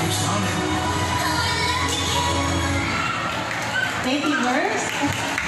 keeps coming. Maybe worse?